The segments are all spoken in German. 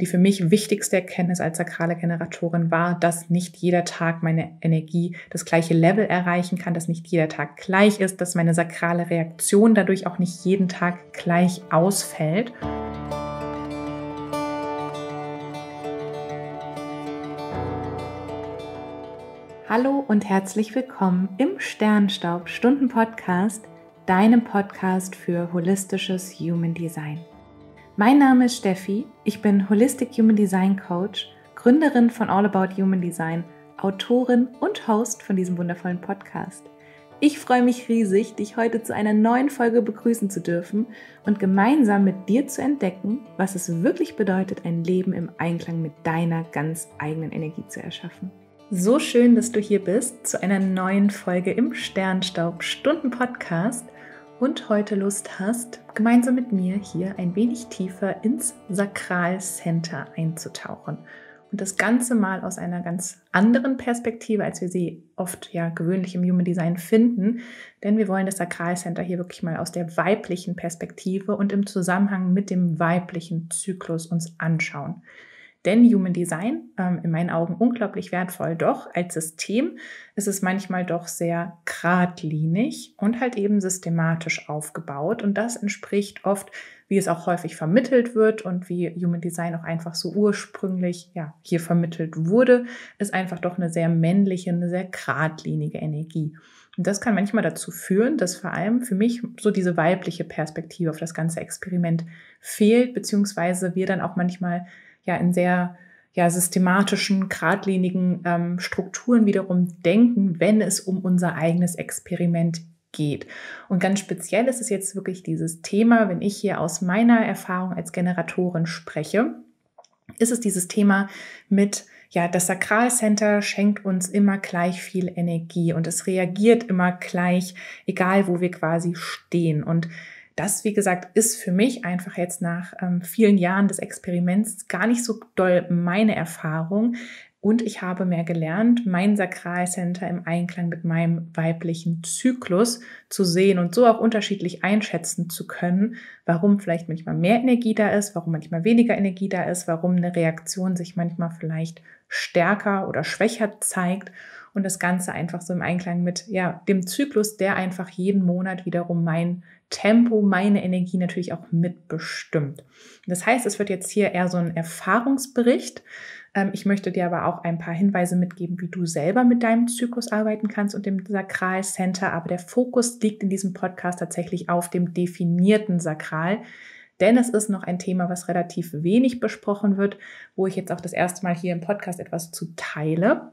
Die für mich wichtigste Erkenntnis als sakrale Generatorin war, dass nicht jeder Tag meine Energie das gleiche Level erreichen kann, dass nicht jeder Tag gleich ist, dass meine sakrale Reaktion dadurch auch nicht jeden Tag gleich ausfällt. Hallo und herzlich willkommen im Sternstaub Stunden Podcast, deinem Podcast für holistisches Human Design. Mein Name ist Steffi, ich bin Holistic Human Design Coach, Gründerin von All About Human Design, Autorin und Host von diesem wundervollen Podcast. Ich freue mich riesig, dich heute zu einer neuen Folge begrüßen zu dürfen und gemeinsam mit dir zu entdecken, was es wirklich bedeutet, ein Leben im Einklang mit deiner ganz eigenen Energie zu erschaffen. So schön, dass du hier bist zu einer neuen Folge im Sternstaub Stunden Podcast und heute Lust hast, gemeinsam mit mir hier ein wenig tiefer ins Sakralcenter einzutauchen. Und das Ganze mal aus einer ganz anderen Perspektive, als wir sie oft ja gewöhnlich im Human Design finden. Denn wir wollen das Sakralcenter hier wirklich mal aus der weiblichen Perspektive und im Zusammenhang mit dem weiblichen Zyklus uns anschauen. Denn Human Design, ähm, in meinen Augen unglaublich wertvoll, doch als System ist es manchmal doch sehr geradlinig und halt eben systematisch aufgebaut. Und das entspricht oft, wie es auch häufig vermittelt wird und wie Human Design auch einfach so ursprünglich ja, hier vermittelt wurde, ist einfach doch eine sehr männliche, eine sehr geradlinige Energie. Und das kann manchmal dazu führen, dass vor allem für mich so diese weibliche Perspektive auf das ganze Experiment fehlt, beziehungsweise wir dann auch manchmal ja in sehr ja, systematischen, geradlinigen ähm, Strukturen wiederum denken, wenn es um unser eigenes Experiment geht. Und ganz speziell ist es jetzt wirklich dieses Thema, wenn ich hier aus meiner Erfahrung als Generatorin spreche, ist es dieses Thema mit ja, das Sakralcenter schenkt uns immer gleich viel Energie und es reagiert immer gleich, egal wo wir quasi stehen. Und das, wie gesagt, ist für mich einfach jetzt nach ähm, vielen Jahren des Experiments gar nicht so doll meine Erfahrung. Und ich habe mehr gelernt, mein Sakralcenter im Einklang mit meinem weiblichen Zyklus zu sehen und so auch unterschiedlich einschätzen zu können, warum vielleicht manchmal mehr Energie da ist, warum manchmal weniger Energie da ist, warum eine Reaktion sich manchmal vielleicht stärker oder schwächer zeigt und das Ganze einfach so im Einklang mit ja, dem Zyklus, der einfach jeden Monat wiederum mein Tempo, meine Energie natürlich auch mitbestimmt. Das heißt, es wird jetzt hier eher so ein Erfahrungsbericht. Ähm, ich möchte dir aber auch ein paar Hinweise mitgeben, wie du selber mit deinem Zyklus arbeiten kannst und dem Sakralcenter. Aber der Fokus liegt in diesem Podcast tatsächlich auf dem definierten Sakral. Denn es ist noch ein Thema, was relativ wenig besprochen wird, wo ich jetzt auch das erste Mal hier im Podcast etwas zu teile.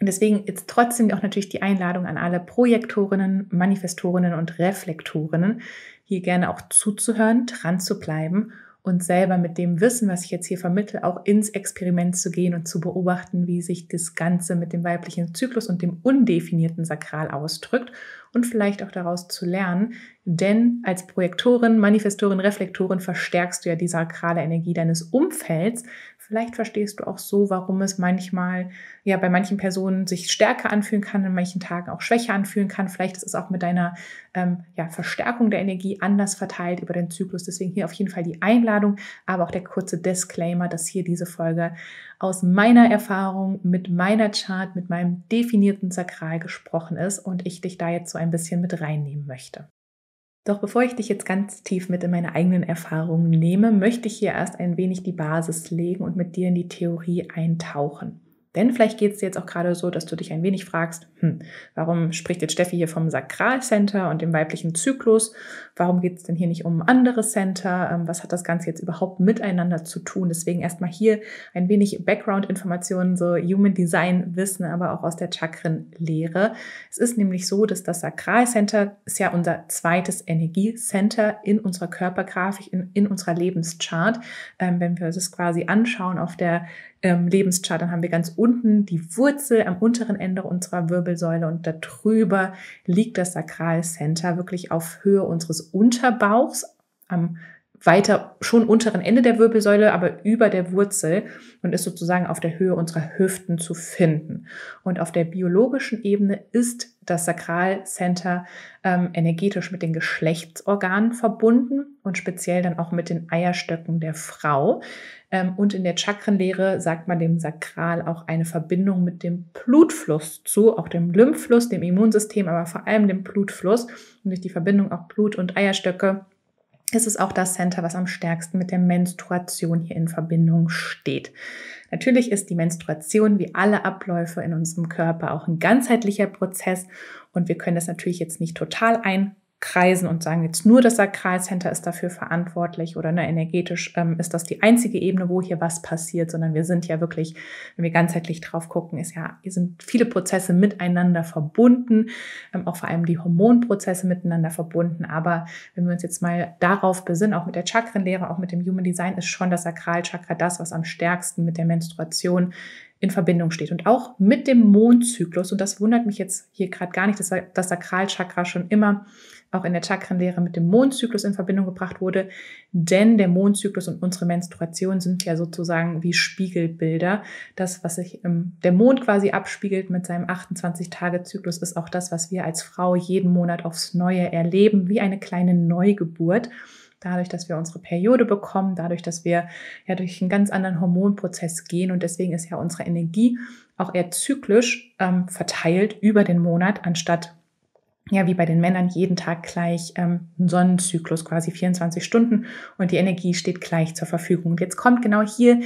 Und deswegen jetzt trotzdem auch natürlich die Einladung an alle Projektorinnen, Manifestorinnen und Reflektorinnen, hier gerne auch zuzuhören, dran zu bleiben und selber mit dem Wissen, was ich jetzt hier vermittle, auch ins Experiment zu gehen und zu beobachten, wie sich das Ganze mit dem weiblichen Zyklus und dem undefinierten Sakral ausdrückt und vielleicht auch daraus zu lernen. Denn als Projektorin, Manifestorin, Reflektorin verstärkst du ja die sakrale Energie deines Umfelds, Vielleicht verstehst du auch so, warum es manchmal ja bei manchen Personen sich stärker anfühlen kann, in manchen Tagen auch schwächer anfühlen kann. Vielleicht ist es auch mit deiner ähm, ja, Verstärkung der Energie anders verteilt über den Zyklus. Deswegen hier auf jeden Fall die Einladung, aber auch der kurze Disclaimer, dass hier diese Folge aus meiner Erfahrung mit meiner Chart, mit meinem definierten Sakral gesprochen ist und ich dich da jetzt so ein bisschen mit reinnehmen möchte. Doch bevor ich dich jetzt ganz tief mit in meine eigenen Erfahrungen nehme, möchte ich hier erst ein wenig die Basis legen und mit dir in die Theorie eintauchen. Denn vielleicht geht es dir jetzt auch gerade so, dass du dich ein wenig fragst, hm, warum spricht jetzt Steffi hier vom Sakralcenter und dem weiblichen Zyklus? Warum geht es denn hier nicht um andere Center? Ähm, was hat das Ganze jetzt überhaupt miteinander zu tun? Deswegen erstmal hier ein wenig Background-Informationen, so Human Design Wissen, aber auch aus der Chakrenlehre. Es ist nämlich so, dass das Sakralcenter ist ja unser zweites Energiecenter in unserer Körpergrafik, in, in unserer Lebenschart. Ähm, wenn wir das quasi anschauen auf der ähm, Lebenschart, dann haben wir ganz unten die Wurzel am unteren Ende unserer Wirbelsäule und darüber liegt das Sakralcenter wirklich auf Höhe unseres Unterbauchs am weiter schon unteren Ende der Wirbelsäule, aber über der Wurzel und ist sozusagen auf der Höhe unserer Hüften zu finden. Und auf der biologischen Ebene ist das Sakralcenter ähm, energetisch mit den Geschlechtsorganen verbunden und speziell dann auch mit den Eierstöcken der Frau. Ähm, und in der Chakrenlehre sagt man dem Sakral auch eine Verbindung mit dem Blutfluss zu, auch dem Lymphfluss, dem Immunsystem, aber vor allem dem Blutfluss. Und durch die Verbindung auch Blut und Eierstöcke ist es auch das Center, was am stärksten mit der Menstruation hier in Verbindung steht. Natürlich ist die Menstruation wie alle Abläufe in unserem Körper auch ein ganzheitlicher Prozess und wir können das natürlich jetzt nicht total ein kreisen und sagen, jetzt nur das Sakralcenter ist dafür verantwortlich oder ne, energetisch ähm, ist das die einzige Ebene, wo hier was passiert, sondern wir sind ja wirklich, wenn wir ganzheitlich drauf gucken, ist ja, hier sind viele Prozesse miteinander verbunden, ähm, auch vor allem die Hormonprozesse miteinander verbunden. Aber wenn wir uns jetzt mal darauf besinnen, auch mit der Chakrenlehre, auch mit dem Human Design, ist schon das Sakralchakra das, was am stärksten mit der Menstruation in Verbindung steht und auch mit dem Mondzyklus. Und das wundert mich jetzt hier gerade gar nicht, dass das Sakralchakra schon immer auch in der Chakrenlehre mit dem Mondzyklus in Verbindung gebracht wurde, denn der Mondzyklus und unsere Menstruation sind ja sozusagen wie Spiegelbilder. Das, was sich der Mond quasi abspiegelt mit seinem 28-Tage-Zyklus, ist auch das, was wir als Frau jeden Monat aufs Neue erleben, wie eine kleine Neugeburt dadurch, dass wir unsere Periode bekommen, dadurch, dass wir ja durch einen ganz anderen Hormonprozess gehen und deswegen ist ja unsere Energie auch eher zyklisch ähm, verteilt über den Monat, anstatt ja, wie bei den Männern jeden Tag gleich ähm, ein Sonnenzyklus, quasi 24 Stunden und die Energie steht gleich zur Verfügung. Und jetzt kommt genau hier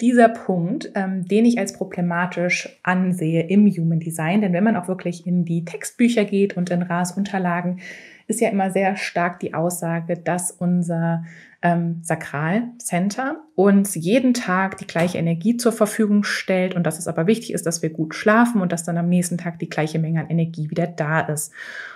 dieser Punkt, ähm, den ich als problematisch ansehe im Human Design. Denn wenn man auch wirklich in die Textbücher geht und in RAS Unterlagen, ist ja immer sehr stark die Aussage, dass unser ähm, Sakralcenter uns jeden Tag die gleiche Energie zur Verfügung stellt und dass es aber wichtig ist, dass wir gut schlafen und dass dann am nächsten Tag die gleiche Menge an Energie wieder da ist.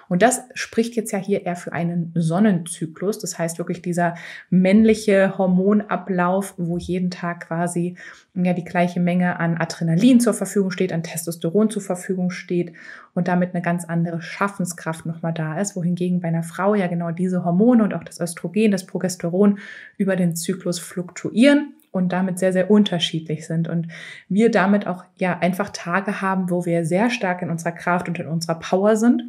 Und das spricht jetzt ja hier eher für einen Sonnenzyklus. Das heißt wirklich dieser männliche Hormonablauf, wo jeden Tag quasi ja die gleiche Menge an Adrenalin zur Verfügung steht, an Testosteron zur Verfügung steht und damit eine ganz andere Schaffenskraft nochmal da ist. Wohingegen bei einer Frau ja genau diese Hormone und auch das Östrogen, das Progesteron über den Zyklus fluktuieren und damit sehr, sehr unterschiedlich sind. Und wir damit auch ja einfach Tage haben, wo wir sehr stark in unserer Kraft und in unserer Power sind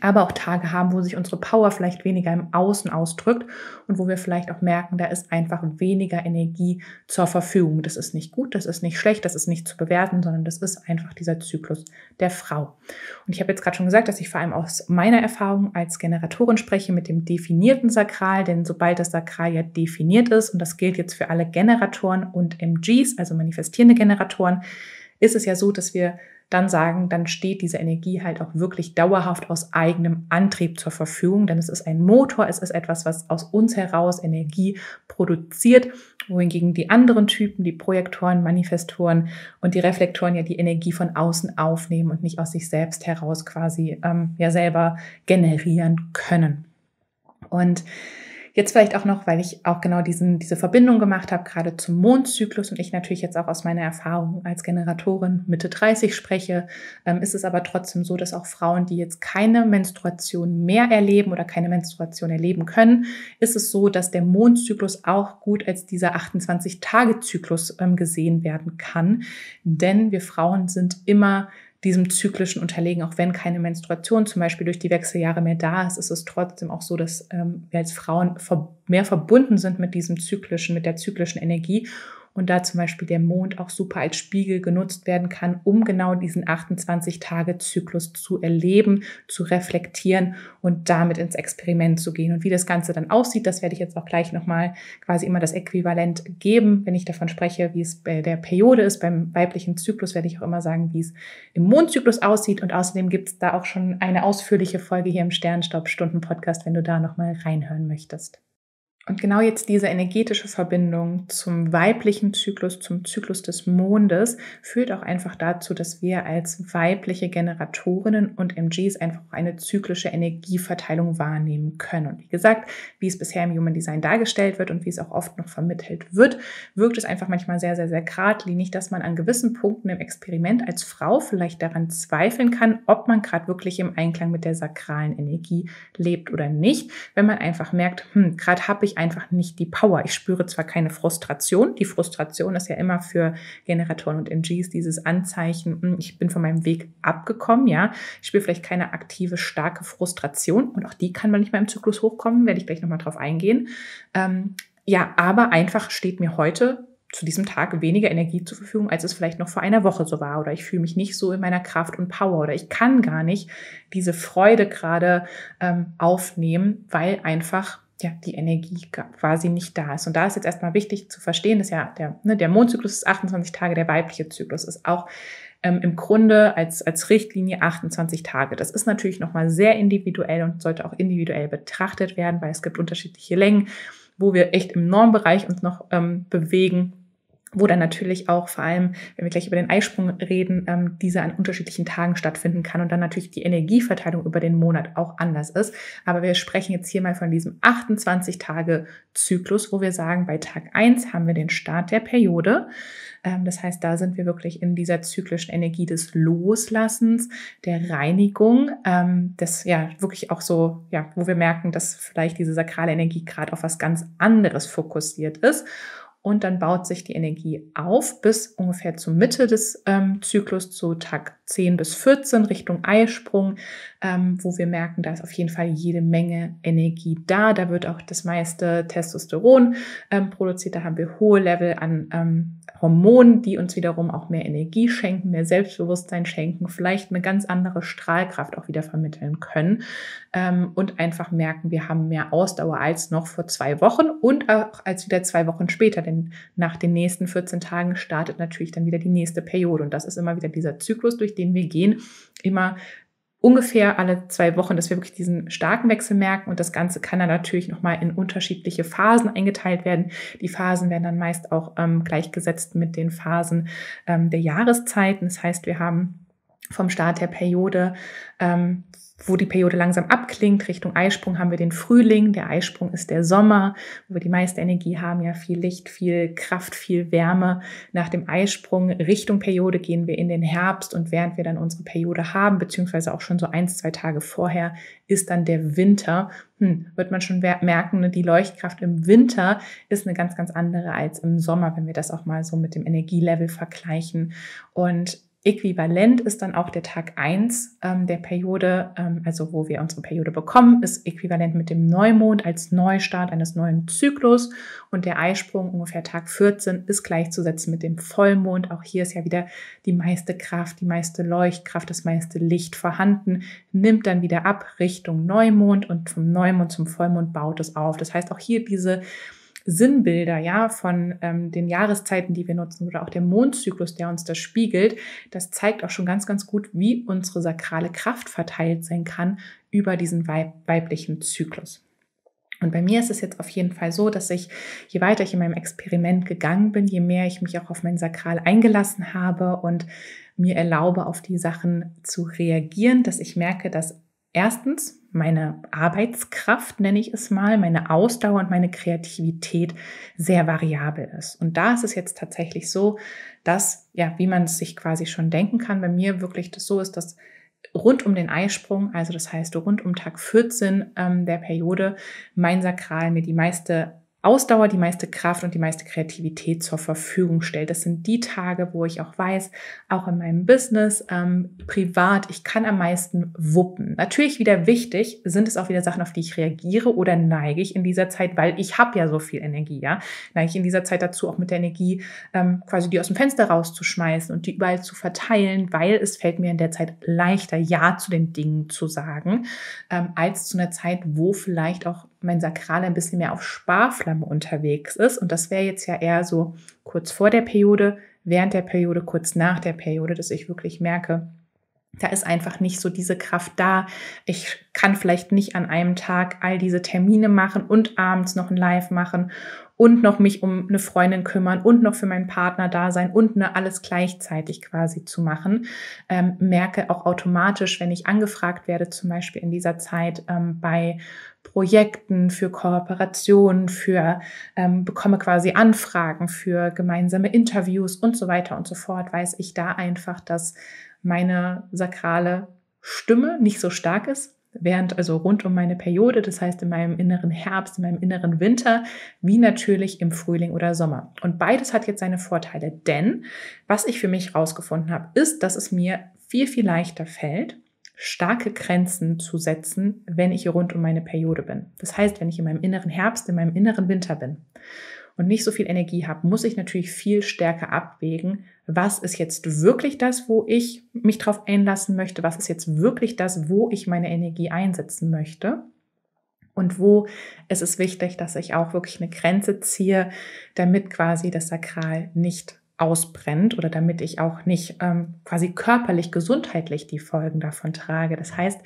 aber auch Tage haben, wo sich unsere Power vielleicht weniger im Außen ausdrückt und wo wir vielleicht auch merken, da ist einfach weniger Energie zur Verfügung. Das ist nicht gut, das ist nicht schlecht, das ist nicht zu bewerten, sondern das ist einfach dieser Zyklus der Frau. Und ich habe jetzt gerade schon gesagt, dass ich vor allem aus meiner Erfahrung als Generatorin spreche mit dem definierten Sakral, denn sobald das Sakral ja definiert ist, und das gilt jetzt für alle Generatoren und MGs, also manifestierende Generatoren, ist es ja so, dass wir dann sagen, dann steht diese Energie halt auch wirklich dauerhaft aus eigenem Antrieb zur Verfügung, denn es ist ein Motor, es ist etwas, was aus uns heraus Energie produziert, wohingegen die anderen Typen, die Projektoren, Manifestoren und die Reflektoren ja die Energie von außen aufnehmen und nicht aus sich selbst heraus quasi ähm, ja selber generieren können. Und Jetzt vielleicht auch noch, weil ich auch genau diesen, diese Verbindung gemacht habe, gerade zum Mondzyklus und ich natürlich jetzt auch aus meiner Erfahrung als Generatorin Mitte 30 spreche, ähm, ist es aber trotzdem so, dass auch Frauen, die jetzt keine Menstruation mehr erleben oder keine Menstruation erleben können, ist es so, dass der Mondzyklus auch gut als dieser 28-Tage-Zyklus ähm, gesehen werden kann. Denn wir Frauen sind immer diesem zyklischen unterlegen. Auch wenn keine Menstruation zum Beispiel durch die Wechseljahre mehr da ist, ist es trotzdem auch so, dass ähm, wir als Frauen mehr verbunden sind mit diesem zyklischen, mit der zyklischen Energie und da zum Beispiel der Mond auch super als Spiegel genutzt werden kann, um genau diesen 28-Tage-Zyklus zu erleben, zu reflektieren und damit ins Experiment zu gehen. Und wie das Ganze dann aussieht, das werde ich jetzt auch gleich nochmal quasi immer das Äquivalent geben. Wenn ich davon spreche, wie es bei der Periode ist, beim weiblichen Zyklus, werde ich auch immer sagen, wie es im Mondzyklus aussieht. Und außerdem gibt es da auch schon eine ausführliche Folge hier im Sternstaub-Stunden-Podcast, wenn du da nochmal reinhören möchtest. Und genau jetzt diese energetische Verbindung zum weiblichen Zyklus, zum Zyklus des Mondes, führt auch einfach dazu, dass wir als weibliche Generatorinnen und MGs einfach eine zyklische Energieverteilung wahrnehmen können. Und wie gesagt, wie es bisher im Human Design dargestellt wird und wie es auch oft noch vermittelt wird, wirkt es einfach manchmal sehr, sehr, sehr geradlinig, dass man an gewissen Punkten im Experiment als Frau vielleicht daran zweifeln kann, ob man gerade wirklich im Einklang mit der sakralen Energie lebt oder nicht. Wenn man einfach merkt, hm, gerade habe ich einfach nicht die Power. Ich spüre zwar keine Frustration. Die Frustration ist ja immer für Generatoren und NGs dieses Anzeichen, hm, ich bin von meinem Weg abgekommen, ja. Ich spüre vielleicht keine aktive, starke Frustration und auch die kann man nicht mal im Zyklus hochkommen, werde ich gleich nochmal drauf eingehen. Ähm, ja, aber einfach steht mir heute zu diesem Tag weniger Energie zur Verfügung, als es vielleicht noch vor einer Woche so war. Oder ich fühle mich nicht so in meiner Kraft und Power. Oder ich kann gar nicht diese Freude gerade ähm, aufnehmen, weil einfach ja, die Energie quasi nicht da ist. Und da ist jetzt erstmal wichtig zu verstehen, dass ja der, ne, der Mondzyklus ist 28 Tage, der weibliche Zyklus ist auch ähm, im Grunde als, als Richtlinie 28 Tage. Das ist natürlich nochmal sehr individuell und sollte auch individuell betrachtet werden, weil es gibt unterschiedliche Längen, wo wir echt im Normbereich uns noch ähm, bewegen wo dann natürlich auch vor allem, wenn wir gleich über den Eisprung reden, ähm, dieser an unterschiedlichen Tagen stattfinden kann und dann natürlich die Energieverteilung über den Monat auch anders ist. Aber wir sprechen jetzt hier mal von diesem 28-Tage-Zyklus, wo wir sagen, bei Tag 1 haben wir den Start der Periode. Ähm, das heißt, da sind wir wirklich in dieser zyklischen Energie des Loslassens, der Reinigung, ähm, das ja wirklich auch so, ja, wo wir merken, dass vielleicht diese sakrale Energie gerade auf was ganz anderes fokussiert ist und dann baut sich die Energie auf bis ungefähr zur Mitte des ähm, Zyklus, zu Tag 10 bis 14 Richtung Eisprung, ähm, wo wir merken, da ist auf jeden Fall jede Menge Energie da. Da wird auch das meiste Testosteron ähm, produziert. Da haben wir hohe Level an ähm, Hormonen, die uns wiederum auch mehr Energie schenken, mehr Selbstbewusstsein schenken, vielleicht eine ganz andere Strahlkraft auch wieder vermitteln können ähm, und einfach merken, wir haben mehr Ausdauer als noch vor zwei Wochen und auch als wieder zwei Wochen später, denn nach den nächsten 14 Tagen startet natürlich dann wieder die nächste Periode und das ist immer wieder dieser Zyklus, durch den wir gehen, immer ungefähr alle zwei Wochen, dass wir wirklich diesen starken Wechsel merken. Und das Ganze kann dann natürlich nochmal in unterschiedliche Phasen eingeteilt werden. Die Phasen werden dann meist auch ähm, gleichgesetzt mit den Phasen ähm, der Jahreszeiten. Das heißt, wir haben vom Start der Periode ähm, wo die Periode langsam abklingt. Richtung Eisprung haben wir den Frühling. Der Eisprung ist der Sommer, wo wir die meiste Energie haben, ja viel Licht, viel Kraft, viel Wärme. Nach dem Eisprung Richtung Periode gehen wir in den Herbst und während wir dann unsere Periode haben, beziehungsweise auch schon so ein, zwei Tage vorher, ist dann der Winter. Hm, wird man schon merken, ne, die Leuchtkraft im Winter ist eine ganz, ganz andere als im Sommer, wenn wir das auch mal so mit dem Energielevel vergleichen. Und Äquivalent ist dann auch der Tag eins ähm, der Periode, ähm, also wo wir unsere Periode bekommen, ist äquivalent mit dem Neumond als Neustart eines neuen Zyklus und der Eisprung ungefähr Tag 14 ist gleichzusetzen mit dem Vollmond. Auch hier ist ja wieder die meiste Kraft, die meiste Leuchtkraft, das meiste Licht vorhanden, nimmt dann wieder ab Richtung Neumond und vom Neumond zum Vollmond baut es auf. Das heißt auch hier diese Sinnbilder, ja, von ähm, den Jahreszeiten, die wir nutzen oder auch der Mondzyklus, der uns das spiegelt, das zeigt auch schon ganz, ganz gut, wie unsere sakrale Kraft verteilt sein kann über diesen weib weiblichen Zyklus. Und bei mir ist es jetzt auf jeden Fall so, dass ich, je weiter ich in meinem Experiment gegangen bin, je mehr ich mich auch auf mein Sakral eingelassen habe und mir erlaube, auf die Sachen zu reagieren, dass ich merke, dass erstens meine Arbeitskraft, nenne ich es mal, meine Ausdauer und meine Kreativität sehr variabel ist. Und da ist es jetzt tatsächlich so, dass, ja, wie man es sich quasi schon denken kann, bei mir wirklich das so ist, dass rund um den Eisprung, also das heißt rund um Tag 14 ähm, der Periode, mein Sakral mir die meiste Ausdauer, die meiste Kraft und die meiste Kreativität zur Verfügung stellt. Das sind die Tage, wo ich auch weiß, auch in meinem Business, ähm, privat, ich kann am meisten wuppen. Natürlich wieder wichtig, sind es auch wieder Sachen, auf die ich reagiere oder neige ich in dieser Zeit, weil ich habe ja so viel Energie, ja, neige ich in dieser Zeit dazu, auch mit der Energie ähm, quasi die aus dem Fenster rauszuschmeißen und die überall zu verteilen, weil es fällt mir in der Zeit leichter, Ja zu den Dingen zu sagen, ähm, als zu einer Zeit, wo vielleicht auch mein Sakral ein bisschen mehr auf Sparflamme unterwegs ist. Und das wäre jetzt ja eher so kurz vor der Periode, während der Periode, kurz nach der Periode, dass ich wirklich merke, da ist einfach nicht so diese Kraft da. Ich kann vielleicht nicht an einem Tag all diese Termine machen und abends noch ein Live machen und noch mich um eine Freundin kümmern und noch für meinen Partner da sein und ne, alles gleichzeitig quasi zu machen. Ähm, merke auch automatisch, wenn ich angefragt werde, zum Beispiel in dieser Zeit ähm, bei Projekten, für Kooperationen, für ähm, bekomme quasi Anfragen für gemeinsame Interviews und so weiter und so fort, weiß ich da einfach, dass meine sakrale Stimme nicht so stark ist, während also rund um meine Periode, das heißt in meinem inneren Herbst, in meinem inneren Winter, wie natürlich im Frühling oder Sommer. Und beides hat jetzt seine Vorteile, denn was ich für mich herausgefunden habe, ist, dass es mir viel, viel leichter fällt, starke Grenzen zu setzen, wenn ich rund um meine Periode bin. Das heißt, wenn ich in meinem inneren Herbst, in meinem inneren Winter bin und nicht so viel Energie habe, muss ich natürlich viel stärker abwägen, was ist jetzt wirklich das, wo ich mich drauf einlassen möchte, was ist jetzt wirklich das, wo ich meine Energie einsetzen möchte. Und wo es ist wichtig, dass ich auch wirklich eine Grenze ziehe, damit quasi das Sakral nicht ausbrennt oder damit ich auch nicht ähm, quasi körperlich, gesundheitlich die Folgen davon trage. Das heißt,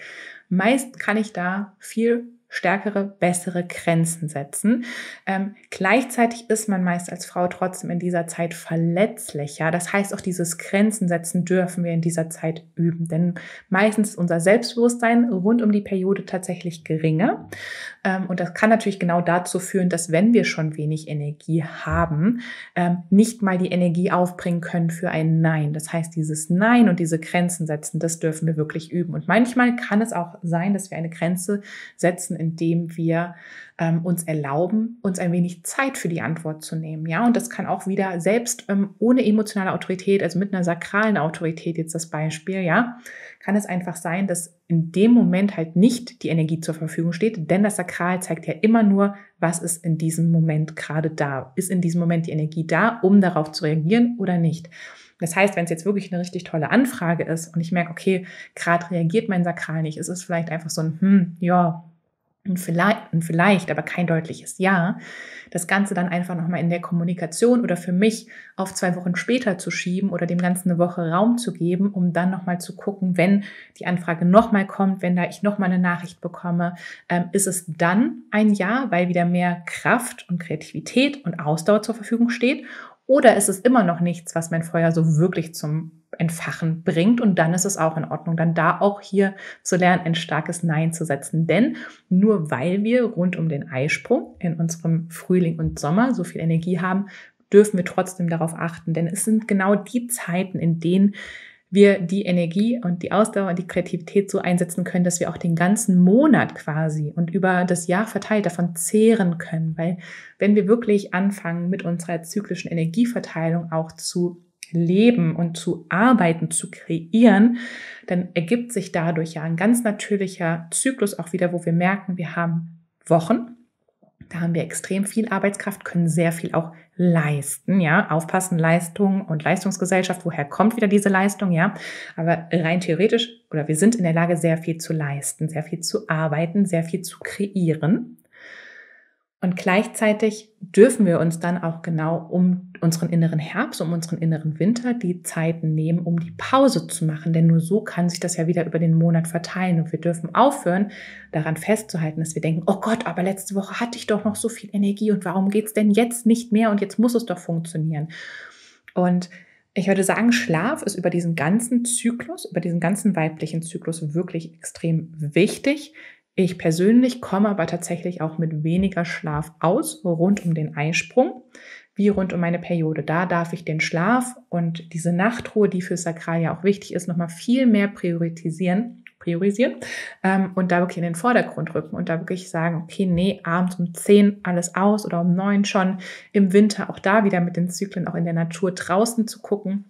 meist kann ich da viel stärkere, bessere Grenzen setzen. Ähm, gleichzeitig ist man meist als Frau trotzdem in dieser Zeit verletzlicher. Das heißt, auch dieses Grenzen setzen dürfen wir in dieser Zeit üben. Denn meistens ist unser Selbstbewusstsein rund um die Periode tatsächlich geringer. Ähm, und das kann natürlich genau dazu führen, dass wenn wir schon wenig Energie haben, ähm, nicht mal die Energie aufbringen können für ein Nein. Das heißt, dieses Nein und diese Grenzen setzen, das dürfen wir wirklich üben. Und manchmal kann es auch sein, dass wir eine Grenze setzen, indem wir ähm, uns erlauben, uns ein wenig Zeit für die Antwort zu nehmen. Ja, und das kann auch wieder selbst ähm, ohne emotionale Autorität, also mit einer sakralen Autorität jetzt das Beispiel, ja, kann es einfach sein, dass in dem Moment halt nicht die Energie zur Verfügung steht, denn das Sakral zeigt ja immer nur, was ist in diesem Moment gerade da. Ist in diesem Moment die Energie da, um darauf zu reagieren oder nicht? Das heißt, wenn es jetzt wirklich eine richtig tolle Anfrage ist und ich merke, okay, gerade reagiert mein Sakral nicht, ist es vielleicht einfach so ein, hm, ja, und vielleicht, und vielleicht, aber kein deutliches Ja, das Ganze dann einfach nochmal in der Kommunikation oder für mich auf zwei Wochen später zu schieben oder dem Ganzen eine Woche Raum zu geben, um dann nochmal zu gucken, wenn die Anfrage nochmal kommt, wenn da ich nochmal eine Nachricht bekomme, ähm, ist es dann ein Ja, weil wieder mehr Kraft und Kreativität und Ausdauer zur Verfügung steht oder ist es immer noch nichts, was mein Feuer so wirklich zum Entfachen bringt? Und dann ist es auch in Ordnung, dann da auch hier zu lernen, ein starkes Nein zu setzen. Denn nur weil wir rund um den Eisprung in unserem Frühling und Sommer so viel Energie haben, dürfen wir trotzdem darauf achten. Denn es sind genau die Zeiten, in denen wir die Energie und die Ausdauer und die Kreativität so einsetzen können, dass wir auch den ganzen Monat quasi und über das Jahr verteilt davon zehren können. Weil wenn wir wirklich anfangen, mit unserer zyklischen Energieverteilung auch zu leben und zu arbeiten, zu kreieren, dann ergibt sich dadurch ja ein ganz natürlicher Zyklus auch wieder, wo wir merken, wir haben Wochen, da haben wir extrem viel Arbeitskraft, können sehr viel auch leisten, ja. Aufpassen, Leistung und Leistungsgesellschaft, woher kommt wieder diese Leistung, ja. Aber rein theoretisch, oder wir sind in der Lage, sehr viel zu leisten, sehr viel zu arbeiten, sehr viel zu kreieren. Und gleichzeitig dürfen wir uns dann auch genau um unseren inneren Herbst, um unseren inneren Winter die Zeiten nehmen, um die Pause zu machen. Denn nur so kann sich das ja wieder über den Monat verteilen. Und wir dürfen aufhören, daran festzuhalten, dass wir denken, oh Gott, aber letzte Woche hatte ich doch noch so viel Energie und warum geht's denn jetzt nicht mehr und jetzt muss es doch funktionieren. Und ich würde sagen, Schlaf ist über diesen ganzen Zyklus, über diesen ganzen weiblichen Zyklus wirklich extrem wichtig. Ich persönlich komme aber tatsächlich auch mit weniger Schlaf aus, rund um den Eisprung, wie rund um meine Periode. Da darf ich den Schlaf und diese Nachtruhe, die für Sakral ja auch wichtig ist, nochmal viel mehr priorisieren, priorisieren ähm, und da wirklich in den Vordergrund rücken und da wirklich sagen, okay, nee, abends um 10 alles aus oder um 9 schon, im Winter auch da wieder mit den Zyklen auch in der Natur draußen zu gucken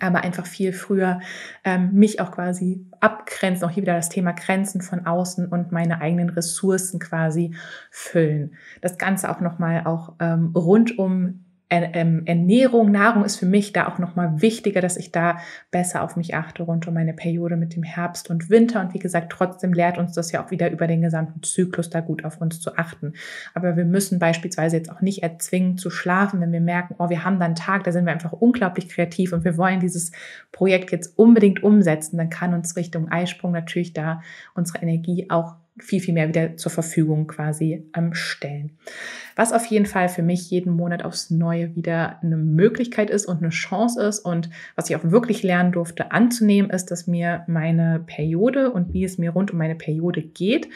aber einfach viel früher ähm, mich auch quasi abgrenzen, auch hier wieder das Thema Grenzen von außen und meine eigenen Ressourcen quasi füllen. Das Ganze auch nochmal auch ähm, rund um Ernährung, Nahrung ist für mich da auch nochmal wichtiger, dass ich da besser auf mich achte rund um meine Periode mit dem Herbst und Winter. Und wie gesagt, trotzdem lehrt uns das ja auch wieder über den gesamten Zyklus da gut auf uns zu achten. Aber wir müssen beispielsweise jetzt auch nicht erzwingen zu schlafen, wenn wir merken, oh, wir haben da einen Tag, da sind wir einfach unglaublich kreativ und wir wollen dieses Projekt jetzt unbedingt umsetzen. Dann kann uns Richtung Eisprung natürlich da unsere Energie auch viel, viel mehr wieder zur Verfügung quasi ähm, stellen. Was auf jeden Fall für mich jeden Monat aufs Neue wieder eine Möglichkeit ist und eine Chance ist und was ich auch wirklich lernen durfte anzunehmen, ist, dass mir meine Periode und wie es mir rund um meine Periode geht,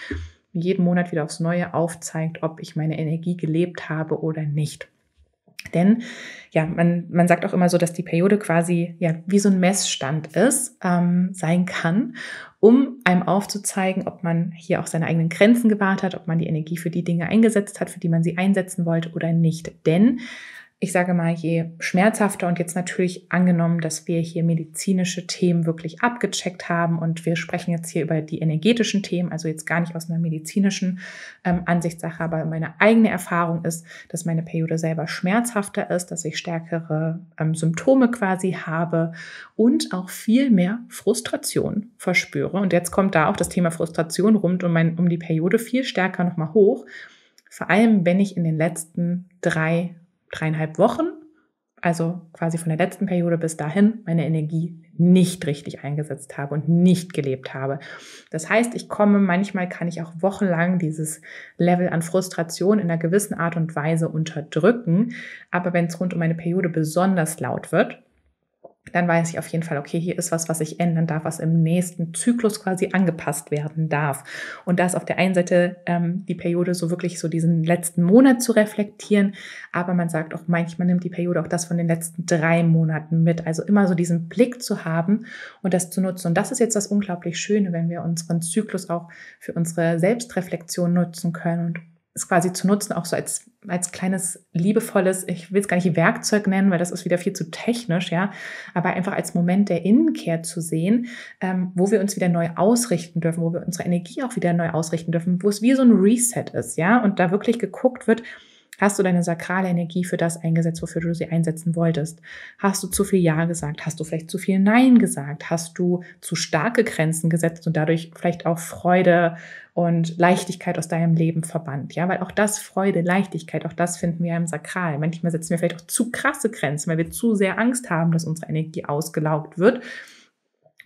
jeden Monat wieder aufs Neue aufzeigt, ob ich meine Energie gelebt habe oder nicht. Denn ja, man, man sagt auch immer so, dass die Periode quasi ja wie so ein Messstand ist, ähm, sein kann, um einem aufzuzeigen, ob man hier auch seine eigenen Grenzen gewahrt hat, ob man die Energie für die Dinge eingesetzt hat, für die man sie einsetzen wollte oder nicht. Denn ich sage mal, je schmerzhafter und jetzt natürlich angenommen, dass wir hier medizinische Themen wirklich abgecheckt haben und wir sprechen jetzt hier über die energetischen Themen, also jetzt gar nicht aus einer medizinischen ähm, Ansichtssache, aber meine eigene Erfahrung ist, dass meine Periode selber schmerzhafter ist, dass ich stärkere ähm, Symptome quasi habe und auch viel mehr Frustration verspüre. Und jetzt kommt da auch das Thema Frustration rund um, mein, um die Periode viel stärker nochmal hoch. Vor allem, wenn ich in den letzten drei dreieinhalb Wochen, also quasi von der letzten Periode bis dahin, meine Energie nicht richtig eingesetzt habe und nicht gelebt habe. Das heißt, ich komme, manchmal kann ich auch wochenlang dieses Level an Frustration in einer gewissen Art und Weise unterdrücken. Aber wenn es rund um meine Periode besonders laut wird, dann weiß ich auf jeden Fall, okay, hier ist was, was ich ändern darf, was im nächsten Zyklus quasi angepasst werden darf. Und da ist auf der einen Seite ähm, die Periode so wirklich so diesen letzten Monat zu reflektieren, aber man sagt auch manchmal nimmt die Periode auch das von den letzten drei Monaten mit. Also immer so diesen Blick zu haben und das zu nutzen. Und das ist jetzt das unglaublich Schöne, wenn wir unseren Zyklus auch für unsere Selbstreflexion nutzen können und es quasi zu nutzen, auch so als, als kleines, liebevolles, ich will es gar nicht Werkzeug nennen, weil das ist wieder viel zu technisch, ja, aber einfach als Moment der Innenkehr zu sehen, ähm, wo wir uns wieder neu ausrichten dürfen, wo wir unsere Energie auch wieder neu ausrichten dürfen, wo es wie so ein Reset ist, ja, und da wirklich geguckt wird, Hast du deine sakrale Energie für das eingesetzt, wofür du sie einsetzen wolltest? Hast du zu viel Ja gesagt? Hast du vielleicht zu viel Nein gesagt? Hast du zu starke Grenzen gesetzt und dadurch vielleicht auch Freude und Leichtigkeit aus deinem Leben verbannt? Ja, weil auch das Freude, Leichtigkeit, auch das finden wir im Sakral. Manchmal setzen wir vielleicht auch zu krasse Grenzen, weil wir zu sehr Angst haben, dass unsere Energie ausgelaugt wird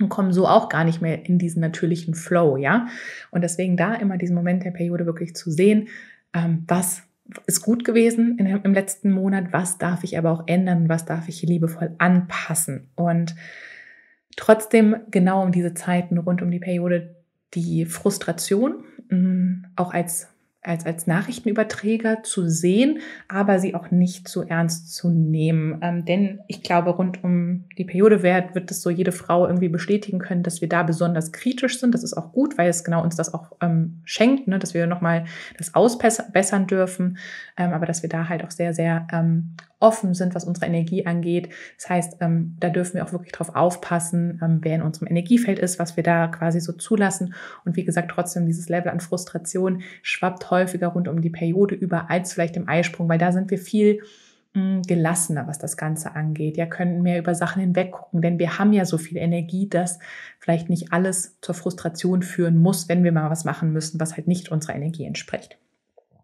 und kommen so auch gar nicht mehr in diesen natürlichen Flow, ja. Und deswegen da immer diesen Moment der Periode wirklich zu sehen, ähm, was ist gut gewesen in, im letzten Monat, was darf ich aber auch ändern, was darf ich liebevoll anpassen. Und trotzdem genau um diese Zeiten rund um die Periode die Frustration mm, auch als als, als Nachrichtenüberträger zu sehen, aber sie auch nicht zu ernst zu nehmen. Ähm, denn ich glaube, rund um die Periode wird, wird es so jede Frau irgendwie bestätigen können, dass wir da besonders kritisch sind. Das ist auch gut, weil es genau uns das auch ähm, schenkt, ne? dass wir nochmal das ausbessern dürfen, ähm, aber dass wir da halt auch sehr, sehr ähm, offen sind, was unsere Energie angeht. Das heißt, ähm, da dürfen wir auch wirklich drauf aufpassen, ähm, wer in unserem Energiefeld ist, was wir da quasi so zulassen. Und wie gesagt, trotzdem dieses Level an Frustration schwappt häufiger rund um die Periode über als vielleicht im Eisprung, weil da sind wir viel mh, gelassener, was das Ganze angeht. Ja, können mehr über Sachen hinweg gucken, denn wir haben ja so viel Energie, dass vielleicht nicht alles zur Frustration führen muss, wenn wir mal was machen müssen, was halt nicht unserer Energie entspricht.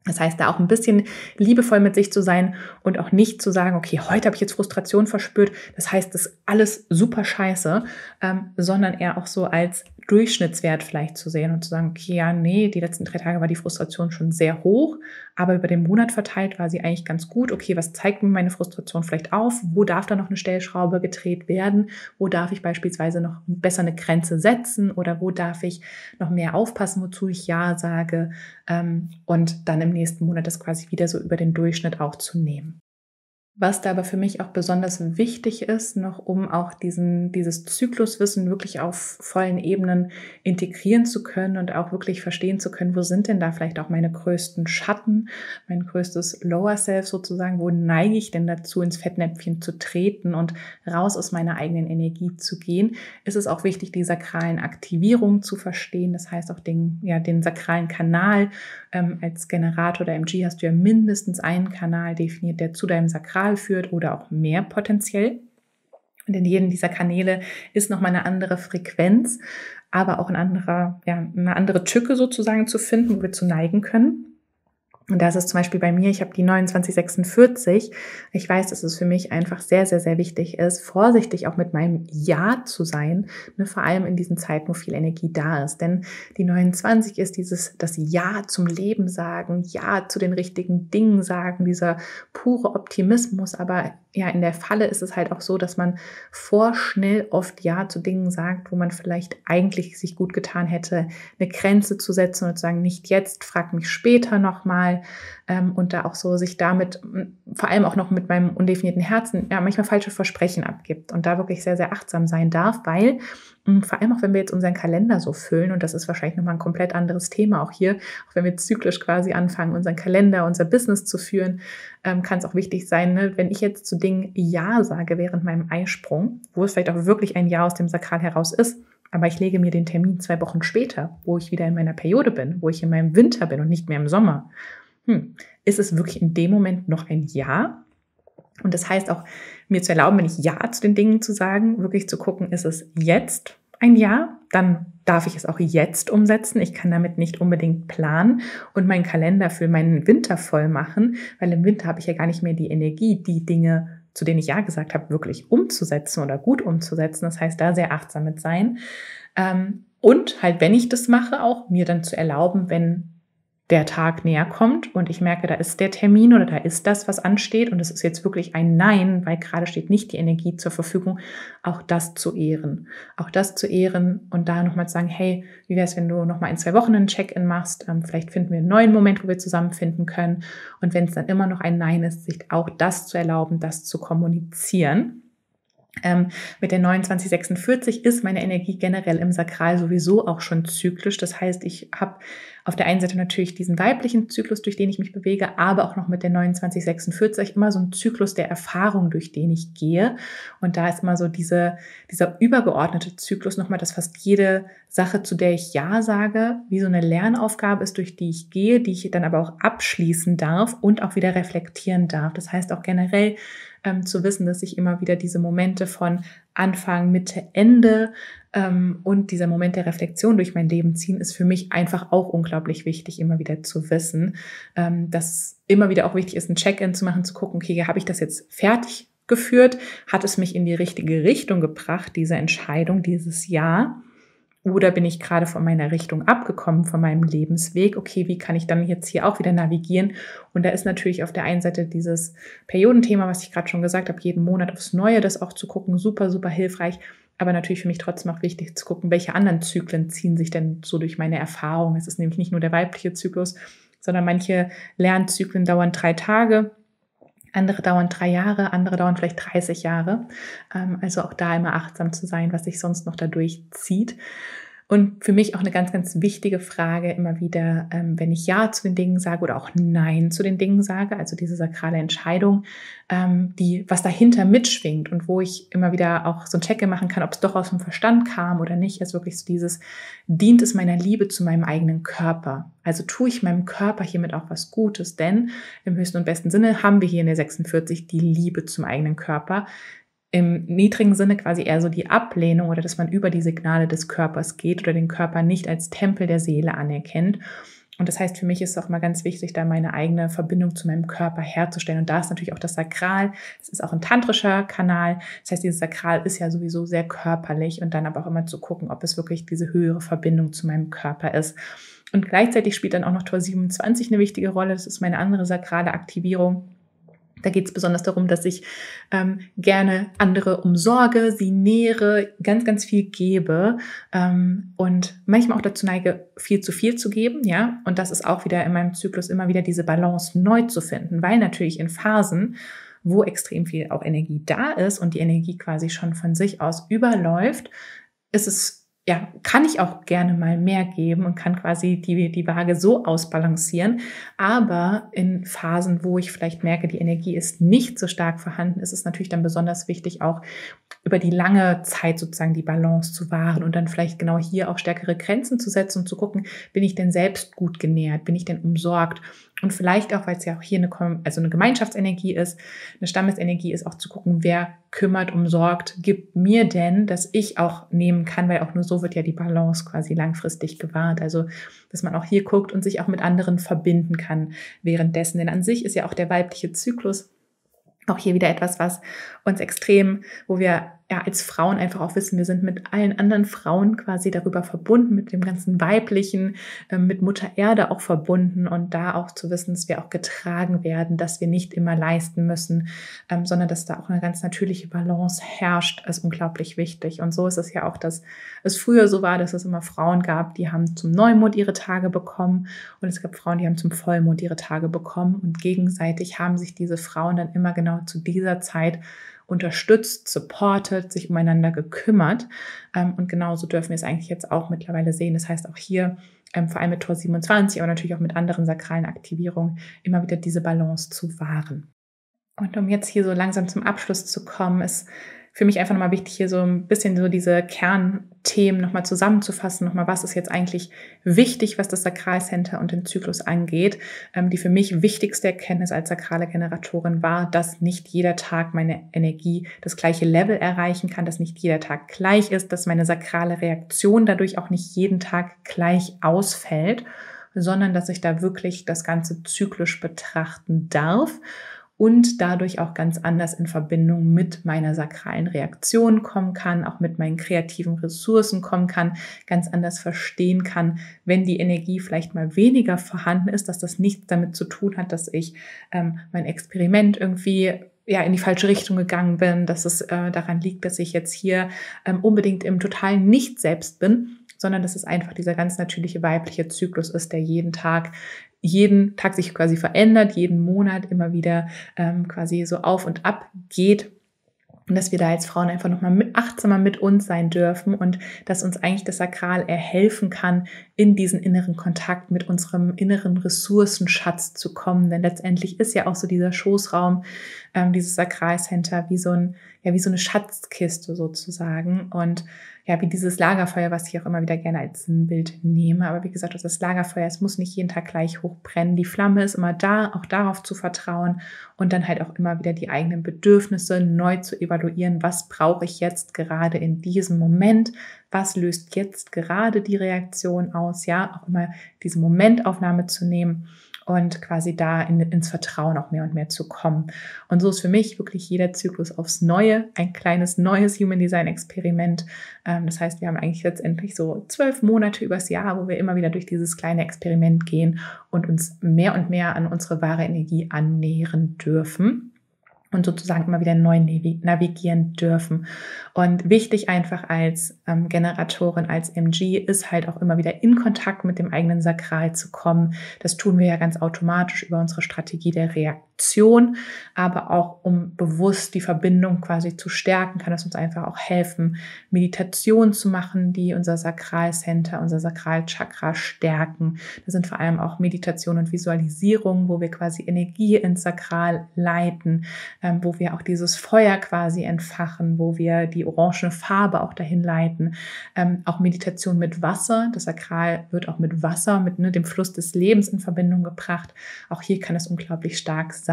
Das heißt, da auch ein bisschen liebevoll mit sich zu sein und auch nicht zu sagen, okay, heute habe ich jetzt Frustration verspürt, das heißt, das ist alles super scheiße, ähm, sondern eher auch so als Durchschnittswert vielleicht zu sehen und zu sagen, okay, ja, nee, die letzten drei Tage war die Frustration schon sehr hoch, aber über den Monat verteilt war sie eigentlich ganz gut. Okay, was zeigt mir meine Frustration vielleicht auf? Wo darf da noch eine Stellschraube gedreht werden? Wo darf ich beispielsweise noch besser eine Grenze setzen oder wo darf ich noch mehr aufpassen, wozu ich Ja sage? Ähm, und dann im nächsten Monat das quasi wieder so über den Durchschnitt auch zu nehmen. Was da aber für mich auch besonders wichtig ist, noch um auch diesen, dieses Zykluswissen wirklich auf vollen Ebenen integrieren zu können und auch wirklich verstehen zu können, wo sind denn da vielleicht auch meine größten Schatten, mein größtes Lower Self sozusagen, wo neige ich denn dazu, ins Fettnäpfchen zu treten und raus aus meiner eigenen Energie zu gehen, ist es auch wichtig, die sakralen Aktivierungen zu verstehen. Das heißt auch den, ja, den sakralen Kanal ähm, als Generator der MG hast du ja mindestens einen Kanal definiert, der zu deinem Sakral Sakral führt oder auch mehr potenziell. Und in jedem dieser Kanäle ist nochmal eine andere Frequenz, aber auch ein anderer, ja, eine andere Tücke sozusagen zu finden, wo wir zu neigen können. Und das ist zum Beispiel bei mir, ich habe die 2946. Ich weiß, dass es für mich einfach sehr, sehr, sehr wichtig ist, vorsichtig auch mit meinem Ja zu sein, ne, vor allem in diesen Zeiten, wo viel Energie da ist. Denn die 29 ist dieses, das Ja zum Leben sagen, Ja zu den richtigen Dingen sagen, dieser pure Optimismus, aber ja, in der Falle ist es halt auch so, dass man vorschnell oft Ja zu Dingen sagt, wo man vielleicht eigentlich sich gut getan hätte, eine Grenze zu setzen und zu sagen, nicht jetzt, frag mich später nochmal. Ähm, und da auch so sich damit, vor allem auch noch mit meinem undefinierten Herzen, ja, manchmal falsche Versprechen abgibt und da wirklich sehr, sehr achtsam sein darf, weil vor allem auch wenn wir jetzt unseren Kalender so füllen, und das ist wahrscheinlich nochmal ein komplett anderes Thema auch hier, auch wenn wir zyklisch quasi anfangen, unseren Kalender, unser Business zu führen, ähm, kann es auch wichtig sein, ne, wenn ich jetzt zu Dingen Ja sage während meinem Eisprung, wo es vielleicht auch wirklich ein Ja aus dem Sakral heraus ist, aber ich lege mir den Termin zwei Wochen später, wo ich wieder in meiner Periode bin, wo ich in meinem Winter bin und nicht mehr im Sommer. Hm, ist es wirklich in dem Moment noch ein Ja? Und das heißt auch, mir zu erlauben, wenn ich Ja zu den Dingen zu sagen, wirklich zu gucken, ist es jetzt ein Ja, dann darf ich es auch jetzt umsetzen. Ich kann damit nicht unbedingt planen und meinen Kalender für meinen Winter voll machen, weil im Winter habe ich ja gar nicht mehr die Energie, die Dinge, zu denen ich Ja gesagt habe, wirklich umzusetzen oder gut umzusetzen. Das heißt, da sehr achtsam mit sein. Ähm, und halt, wenn ich das mache, auch mir dann zu erlauben, wenn der Tag näher kommt und ich merke, da ist der Termin oder da ist das, was ansteht und es ist jetzt wirklich ein Nein, weil gerade steht nicht die Energie zur Verfügung, auch das zu ehren. Auch das zu ehren und da nochmal zu sagen, hey, wie wäre es, wenn du nochmal in zwei Wochen einen Check-in machst? Ähm, vielleicht finden wir einen neuen Moment, wo wir zusammenfinden können. Und wenn es dann immer noch ein Nein ist, sich auch das zu erlauben, das zu kommunizieren. Ähm, mit der 2946 ist meine Energie generell im Sakral sowieso auch schon zyklisch. Das heißt, ich habe auf der einen Seite natürlich diesen weiblichen Zyklus, durch den ich mich bewege, aber auch noch mit der 2946 immer so ein Zyklus der Erfahrung, durch den ich gehe. Und da ist immer so diese, dieser übergeordnete Zyklus nochmal, dass fast jede Sache, zu der ich Ja sage, wie so eine Lernaufgabe ist, durch die ich gehe, die ich dann aber auch abschließen darf und auch wieder reflektieren darf. Das heißt auch generell ähm, zu wissen, dass ich immer wieder diese Momente von Anfang, Mitte, Ende ähm, und dieser Moment der Reflexion durch mein Leben ziehen, ist für mich einfach auch unglaublich wichtig, immer wieder zu wissen, ähm, dass immer wieder auch wichtig ist, ein Check-in zu machen, zu gucken, okay, habe ich das jetzt fertig geführt? Hat es mich in die richtige Richtung gebracht, diese Entscheidung, dieses Jahr? Oder bin ich gerade von meiner Richtung abgekommen, von meinem Lebensweg? Okay, wie kann ich dann jetzt hier auch wieder navigieren? Und da ist natürlich auf der einen Seite dieses Periodenthema, was ich gerade schon gesagt habe, jeden Monat aufs Neue, das auch zu gucken, super, super hilfreich. Aber natürlich für mich trotzdem auch wichtig zu gucken, welche anderen Zyklen ziehen sich denn so durch meine Erfahrung. Es ist nämlich nicht nur der weibliche Zyklus, sondern manche Lernzyklen dauern drei Tage, andere dauern drei Jahre, andere dauern vielleicht 30 Jahre. Ähm, also auch da immer achtsam zu sein, was sich sonst noch dadurch zieht. Und für mich auch eine ganz, ganz wichtige Frage immer wieder, ähm, wenn ich Ja zu den Dingen sage oder auch Nein zu den Dingen sage, also diese sakrale Entscheidung, ähm, die, was dahinter mitschwingt und wo ich immer wieder auch so ein Check machen kann, ob es doch aus dem Verstand kam oder nicht, ist wirklich so dieses, dient es meiner Liebe zu meinem eigenen Körper? Also tue ich meinem Körper hiermit auch was Gutes, denn im höchsten und besten Sinne haben wir hier in der 46 die Liebe zum eigenen Körper im niedrigen Sinne quasi eher so die Ablehnung oder dass man über die Signale des Körpers geht oder den Körper nicht als Tempel der Seele anerkennt. Und das heißt, für mich ist es auch mal ganz wichtig, da meine eigene Verbindung zu meinem Körper herzustellen. Und da ist natürlich auch das Sakral. Es ist auch ein tantrischer Kanal. Das heißt, dieses Sakral ist ja sowieso sehr körperlich und dann aber auch immer zu gucken, ob es wirklich diese höhere Verbindung zu meinem Körper ist. Und gleichzeitig spielt dann auch noch Tor 27 eine wichtige Rolle. Das ist meine andere sakrale Aktivierung da geht es besonders darum, dass ich ähm, gerne andere umsorge, sie nähere, ganz, ganz viel gebe ähm, und manchmal auch dazu neige, viel zu viel zu geben, ja. Und das ist auch wieder in meinem Zyklus immer wieder diese Balance neu zu finden, weil natürlich in Phasen, wo extrem viel auch Energie da ist und die Energie quasi schon von sich aus überläuft, ist es ja, kann ich auch gerne mal mehr geben und kann quasi die, die Waage so ausbalancieren. Aber in Phasen, wo ich vielleicht merke, die Energie ist nicht so stark vorhanden, ist es natürlich dann besonders wichtig, auch über die lange Zeit sozusagen die Balance zu wahren und dann vielleicht genau hier auch stärkere Grenzen zu setzen und zu gucken, bin ich denn selbst gut genährt, bin ich denn umsorgt und vielleicht auch, weil es ja auch hier eine, also eine Gemeinschaftsenergie ist, eine Stammesenergie ist, auch zu gucken, wer kümmert, umsorgt, gibt mir denn, dass ich auch nehmen kann, weil auch nur so wird ja die Balance quasi langfristig gewahrt. Also, dass man auch hier guckt und sich auch mit anderen verbinden kann währenddessen. Denn an sich ist ja auch der weibliche Zyklus auch hier wieder etwas, was uns extrem, wo wir ja, als Frauen einfach auch wissen, wir sind mit allen anderen Frauen quasi darüber verbunden, mit dem ganzen Weiblichen, äh, mit Mutter Erde auch verbunden und da auch zu wissen, dass wir auch getragen werden, dass wir nicht immer leisten müssen, ähm, sondern dass da auch eine ganz natürliche Balance herrscht, ist unglaublich wichtig. Und so ist es ja auch, dass es früher so war, dass es immer Frauen gab, die haben zum Neumond ihre Tage bekommen und es gab Frauen, die haben zum Vollmond ihre Tage bekommen und gegenseitig haben sich diese Frauen dann immer genau zu dieser Zeit unterstützt, supportet, sich umeinander gekümmert. Ähm, und genauso dürfen wir es eigentlich jetzt auch mittlerweile sehen. Das heißt auch hier, ähm, vor allem mit Tor 27, aber natürlich auch mit anderen sakralen Aktivierungen, immer wieder diese Balance zu wahren. Und um jetzt hier so langsam zum Abschluss zu kommen, ist für mich einfach nochmal wichtig, hier so ein bisschen so diese Kernthemen nochmal zusammenzufassen, nochmal, was ist jetzt eigentlich wichtig, was das Sakralcenter und den Zyklus angeht. Ähm, die für mich wichtigste Erkenntnis als sakrale Generatorin war, dass nicht jeder Tag meine Energie das gleiche Level erreichen kann, dass nicht jeder Tag gleich ist, dass meine sakrale Reaktion dadurch auch nicht jeden Tag gleich ausfällt, sondern dass ich da wirklich das Ganze zyklisch betrachten darf und dadurch auch ganz anders in Verbindung mit meiner sakralen Reaktion kommen kann, auch mit meinen kreativen Ressourcen kommen kann, ganz anders verstehen kann, wenn die Energie vielleicht mal weniger vorhanden ist, dass das nichts damit zu tun hat, dass ich ähm, mein Experiment irgendwie ja in die falsche Richtung gegangen bin, dass es äh, daran liegt, dass ich jetzt hier ähm, unbedingt im totalen Nicht selbst bin, sondern dass es einfach dieser ganz natürliche weibliche Zyklus ist, der jeden Tag jeden Tag sich quasi verändert, jeden Monat immer wieder ähm, quasi so auf und ab geht. Und dass wir da als Frauen einfach nochmal mit, achtsamer mit uns sein dürfen und dass uns eigentlich das Sakral erhelfen kann, in diesen inneren Kontakt mit unserem inneren Ressourcenschatz zu kommen. Denn letztendlich ist ja auch so dieser Schoßraum, ähm, dieses Sakralcenter wie so ein, ja, wie so eine Schatzkiste sozusagen. Und ja, wie dieses Lagerfeuer, was ich auch immer wieder gerne als ein Bild nehme. Aber wie gesagt, das Lagerfeuer, es muss nicht jeden Tag gleich hochbrennen. Die Flamme ist immer da, auch darauf zu vertrauen und dann halt auch immer wieder die eigenen Bedürfnisse neu zu evaluieren. Was brauche ich jetzt gerade in diesem Moment? Was löst jetzt gerade die Reaktion aus? Ja, auch immer diese Momentaufnahme zu nehmen und quasi da in, ins Vertrauen auch mehr und mehr zu kommen. Und so ist für mich wirklich jeder Zyklus aufs Neue ein kleines neues Human Design Experiment. Ähm, das heißt, wir haben eigentlich letztendlich so zwölf Monate übers Jahr, wo wir immer wieder durch dieses kleine Experiment gehen und uns mehr und mehr an unsere wahre Energie annähern dürfen und sozusagen immer wieder neu navigieren dürfen. Und wichtig einfach als ähm, Generatorin, als MG ist halt auch immer wieder in Kontakt mit dem eigenen Sakral zu kommen. Das tun wir ja ganz automatisch über unsere Strategie der Reaktion, aber auch um bewusst die Verbindung quasi zu stärken, kann es uns einfach auch helfen, Meditation zu machen, die unser Sakralcenter, unser Sakralchakra stärken. Das sind vor allem auch Meditation und Visualisierung, wo wir quasi Energie ins Sakral leiten ähm, wo wir auch dieses Feuer quasi entfachen, wo wir die orange Farbe auch dahin leiten. Ähm, auch Meditation mit Wasser. Das Sakral wird auch mit Wasser, mit ne, dem Fluss des Lebens in Verbindung gebracht. Auch hier kann es unglaublich stark sein.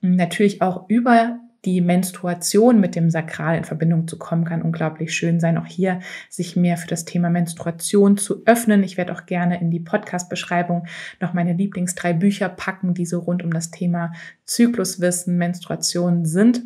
Natürlich auch über die Menstruation mit dem Sakral in Verbindung zu kommen, kann unglaublich schön sein. Auch hier sich mehr für das Thema Menstruation zu öffnen. Ich werde auch gerne in die Podcast-Beschreibung noch meine Lieblings drei Bücher packen, die so rund um das Thema Zykluswissen, Menstruation sind.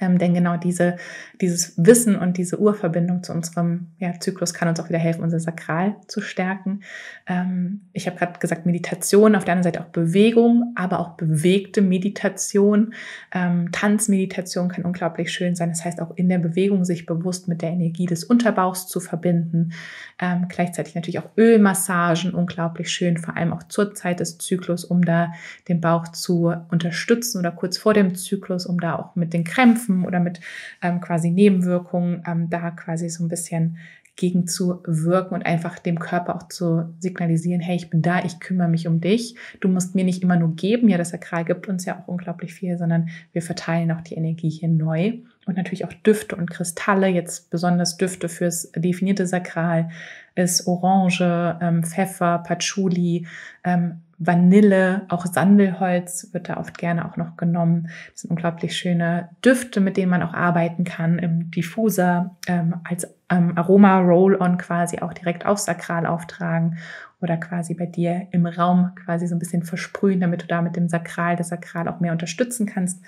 Ähm, denn genau diese, dieses Wissen und diese Urverbindung zu unserem ja, Zyklus kann uns auch wieder helfen, unser Sakral zu stärken. Ähm, ich habe gerade gesagt, Meditation, auf der anderen Seite auch Bewegung, aber auch bewegte Meditation. Ähm, Tanzmeditation kann unglaublich schön sein. Das heißt, auch in der Bewegung sich bewusst mit der Energie des Unterbauchs zu verbinden. Ähm, gleichzeitig natürlich auch Ölmassagen, unglaublich schön, vor allem auch zur Zeit des Zyklus, um da den Bauch zu unterstützen oder kurz vor dem Zyklus, um da auch mit den Krämpfen oder mit ähm, quasi Nebenwirkungen ähm, da quasi so ein bisschen gegen zu wirken und einfach dem Körper auch zu signalisieren, hey, ich bin da, ich kümmere mich um dich. Du musst mir nicht immer nur geben, ja, das Sakral gibt uns ja auch unglaublich viel, sondern wir verteilen auch die Energie hier neu. Und natürlich auch Düfte und Kristalle, jetzt besonders Düfte fürs definierte Sakral, ist Orange, ähm, Pfeffer, Patchouli, ähm, Vanille, auch Sandelholz wird da oft gerne auch noch genommen. Das sind unglaublich schöne Düfte, mit denen man auch arbeiten kann im Diffuser ähm, als ähm, Aroma Roll-on quasi auch direkt aufs Sakral auftragen oder quasi bei dir im Raum quasi so ein bisschen versprühen, damit du da mit dem Sakral, das Sakral auch mehr unterstützen kannst.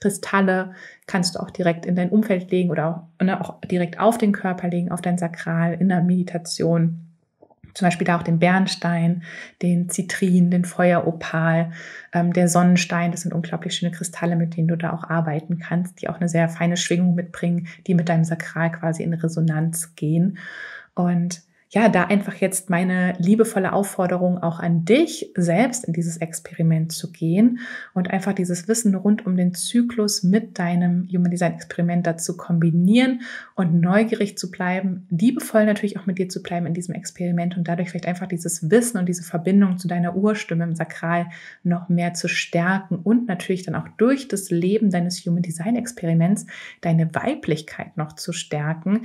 Kristalle kannst du auch direkt in dein Umfeld legen oder auch, ne, auch direkt auf den Körper legen, auf dein Sakral in der Meditation. Zum Beispiel da auch den Bernstein, den Zitrin, den Feueropal, ähm, der Sonnenstein. Das sind unglaublich schöne Kristalle, mit denen du da auch arbeiten kannst, die auch eine sehr feine Schwingung mitbringen, die mit deinem Sakral quasi in Resonanz gehen. Und ja, da einfach jetzt meine liebevolle Aufforderung auch an dich selbst in dieses Experiment zu gehen und einfach dieses Wissen rund um den Zyklus mit deinem Human Design Experiment dazu kombinieren und neugierig zu bleiben, liebevoll natürlich auch mit dir zu bleiben in diesem Experiment und dadurch vielleicht einfach dieses Wissen und diese Verbindung zu deiner Urstimme im Sakral noch mehr zu stärken und natürlich dann auch durch das Leben deines Human Design Experiments deine Weiblichkeit noch zu stärken,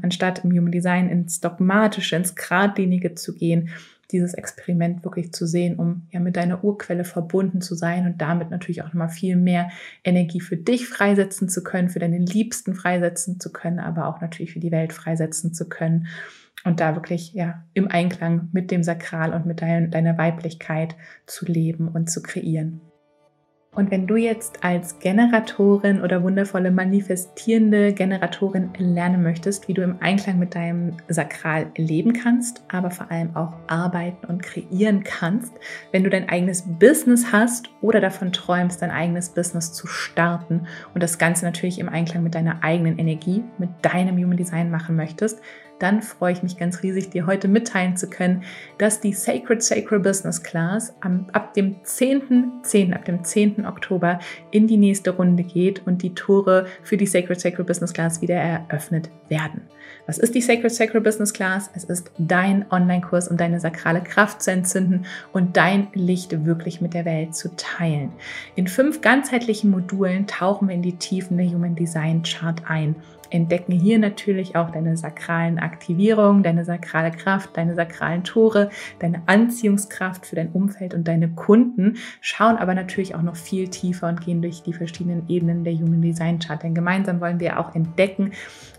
anstatt im Human Design ins dogmatische Logische, ins Gradlinige zu gehen, dieses Experiment wirklich zu sehen, um ja mit deiner Urquelle verbunden zu sein und damit natürlich auch nochmal viel mehr Energie für dich freisetzen zu können, für deine Liebsten freisetzen zu können, aber auch natürlich für die Welt freisetzen zu können und da wirklich ja im Einklang mit dem Sakral und mit dein, deiner Weiblichkeit zu leben und zu kreieren. Und wenn du jetzt als Generatorin oder wundervolle manifestierende Generatorin lernen möchtest, wie du im Einklang mit deinem Sakral leben kannst, aber vor allem auch arbeiten und kreieren kannst, wenn du dein eigenes Business hast oder davon träumst, dein eigenes Business zu starten und das Ganze natürlich im Einklang mit deiner eigenen Energie, mit deinem Human Design machen möchtest, dann freue ich mich ganz riesig, dir heute mitteilen zu können, dass die Sacred Sacred Business Class am, ab dem 10.10., 10., ab dem 10. Oktober in die nächste Runde geht und die Tore für die Sacred Sacred Business Class wieder eröffnet werden. Was ist die Sacred Sacred Business Class? Es ist dein Online-Kurs, um deine sakrale Kraft zu entzünden und dein Licht wirklich mit der Welt zu teilen. In fünf ganzheitlichen Modulen tauchen wir in die Tiefen der Human Design Chart ein entdecken hier natürlich auch deine sakralen Aktivierungen, deine sakrale Kraft, deine sakralen Tore, deine Anziehungskraft für dein Umfeld und deine Kunden, schauen aber natürlich auch noch viel tiefer und gehen durch die verschiedenen Ebenen der Human Design Chart. Denn gemeinsam wollen wir auch entdecken,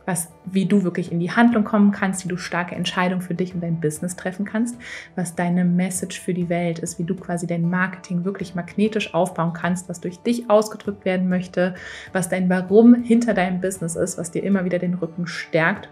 was, wie du wirklich in die Handlung kommen kannst, wie du starke Entscheidungen für dich und dein Business treffen kannst, was deine Message für die Welt ist, wie du quasi dein Marketing wirklich magnetisch aufbauen kannst, was durch dich ausgedrückt werden möchte, was dein Warum hinter deinem Business ist, was dir immer wieder den Rücken stärkt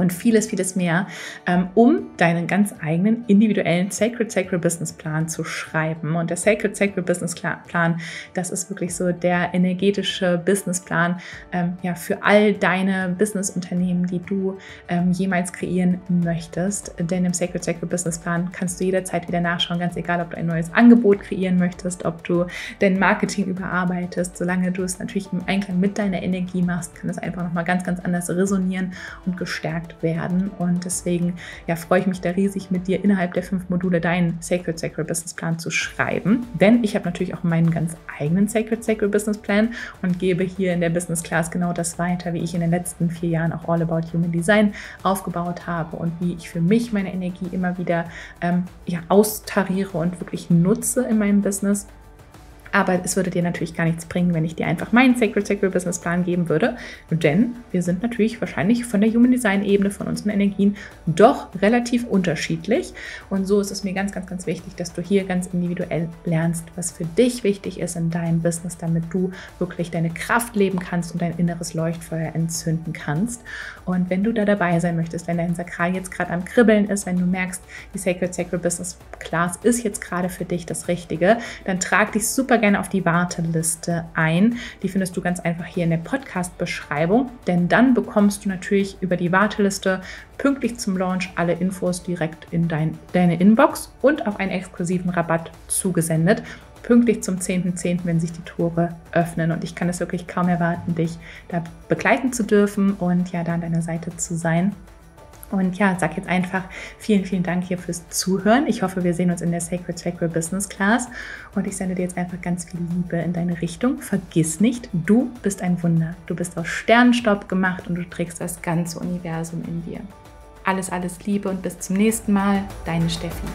und vieles, vieles mehr, ähm, um deinen ganz eigenen individuellen Sacred Sacred Business Plan zu schreiben. Und der Sacred Sacred Business Plan, das ist wirklich so der energetische Businessplan ähm, ja, für all deine Businessunternehmen, die du ähm, jemals kreieren möchtest. Denn im Sacred Sacred Business Plan kannst du jederzeit wieder nachschauen, ganz egal, ob du ein neues Angebot kreieren möchtest, ob du dein Marketing überarbeitest. Solange du es natürlich im Einklang mit deiner Energie machst, kann es einfach nochmal ganz, ganz anders resonieren und gestärkt gestärkt werden. Und deswegen ja, freue ich mich da riesig, mit dir innerhalb der fünf Module deinen Sacred Sacred Business Plan zu schreiben. Denn ich habe natürlich auch meinen ganz eigenen Sacred Sacred Business Plan und gebe hier in der Business Class genau das weiter, wie ich in den letzten vier Jahren auch All About Human Design aufgebaut habe und wie ich für mich meine Energie immer wieder ähm, ja, austariere und wirklich nutze in meinem Business aber es würde dir natürlich gar nichts bringen, wenn ich dir einfach meinen Sacred Sacred Business Plan geben würde. Denn wir sind natürlich wahrscheinlich von der Human Design Ebene, von unseren Energien doch relativ unterschiedlich. Und so ist es mir ganz, ganz, ganz wichtig, dass du hier ganz individuell lernst, was für dich wichtig ist in deinem Business, damit du wirklich deine Kraft leben kannst und dein inneres Leuchtfeuer entzünden kannst. Und wenn du da dabei sein möchtest, wenn dein Sakral jetzt gerade am Kribbeln ist, wenn du merkst, die Sacred Sacred Business Class ist jetzt gerade für dich das Richtige, dann trag dich super gerne auf die Warteliste ein. Die findest du ganz einfach hier in der Podcast-Beschreibung, denn dann bekommst du natürlich über die Warteliste pünktlich zum Launch alle Infos direkt in dein, deine Inbox und auch einen exklusiven Rabatt zugesendet. Pünktlich zum 10.10., .10., wenn sich die Tore öffnen. Und ich kann es wirklich kaum erwarten, dich da begleiten zu dürfen und ja, da an deiner Seite zu sein. Und ja, sag jetzt einfach vielen, vielen Dank hier fürs Zuhören. Ich hoffe, wir sehen uns in der Sacred Sacred Business Class. Und ich sende dir jetzt einfach ganz viel Liebe in deine Richtung. Vergiss nicht, du bist ein Wunder. Du bist aus Sternenstaub gemacht und du trägst das ganze Universum in dir. Alles, alles Liebe und bis zum nächsten Mal. Deine Steffi.